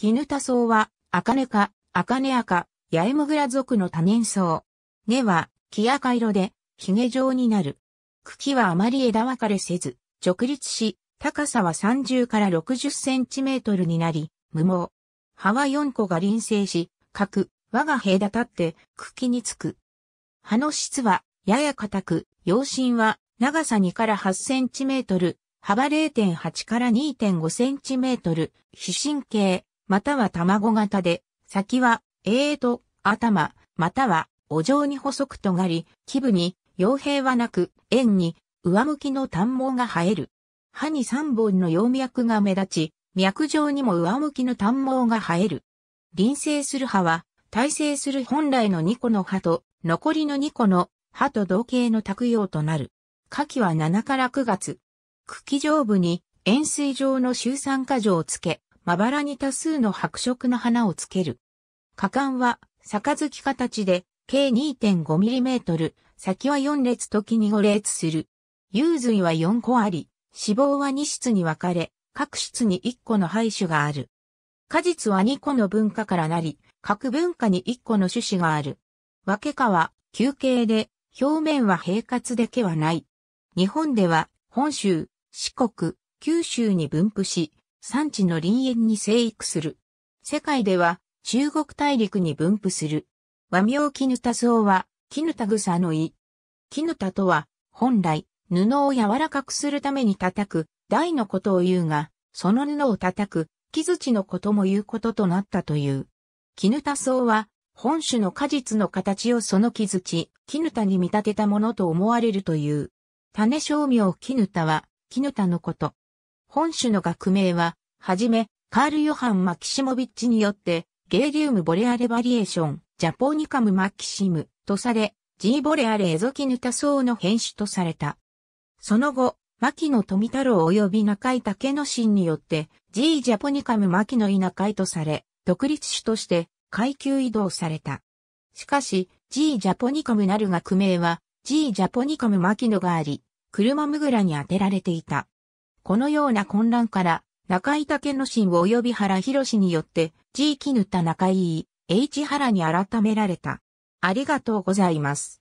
絹田草は、茜か、茜赤、八重むぐら属の多年草。根は、木赤色で、髭状になる。茎はあまり枝分かれせず、直立し、高さは30から60センチメートルになり、無毛。葉は4個が輪生し、角、輪が隔たって茎につく。葉の質はやや硬く、葉身は長さ2から8センチメートル、幅0.8から2.5センチメートル、非神経、または卵型で、先は、えーと、頭、または、お状に細く尖り、基部に、傭兵はなく、円に、上向きの短毛が生える。歯に3本の葉脈が目立ち、脈状にも上向きの短毛が生える。臨生する歯は、耐生する本来の2個の歯と、残りの2個の歯と同型の卓葉となる。夏季は7から9月。茎上部に円錐状の臭酸化状をつけ、まばらに多数の白色の花をつける。果敢は、杯形で、計 2.5mm、先は4列時に5列する。幽髄は4個あり、脂肪は2室に分かれ、各室に1個の配種がある。果実は2個の文化からなり、各文化に1個の種子がある。分け科は、球形で、表面は平滑で毛はない。日本では、本州、四国、九州に分布し、産地の林園に生育する。世界では中国大陸に分布する。和名絹田草は、絹田草の意。絹田とは、本来、布を柔らかくするために叩く、台のことを言うが、その布を叩く、木槌のことも言うこととなったという。絹田草は、本種の果実の形をその木槌、絹田に見立てたものと思われるという。種商名絹田は、絹田のこと。本種の学名は、はじめ、カール・ヨハン・マキシモビッチによって、ゲイリウム・ボレアレ・バリエーション、ジャポニカム・マキシムとされ、ジー・ボレアレ・エゾキヌタソウの変種とされた。その後、牧野富太郎及び中井武之進によって、ジー・ジャポニカム・牧野稲海とされ、独立種として階級移動された。しかし、ジー・ジャポニカムなる学名は、ジー・ジャポニカム・牧野があり、車むぐらに当てられていた。このような混乱から、中井武之進及び原博によって、G 絹田中井 H 原に改められた。ありがとうございます。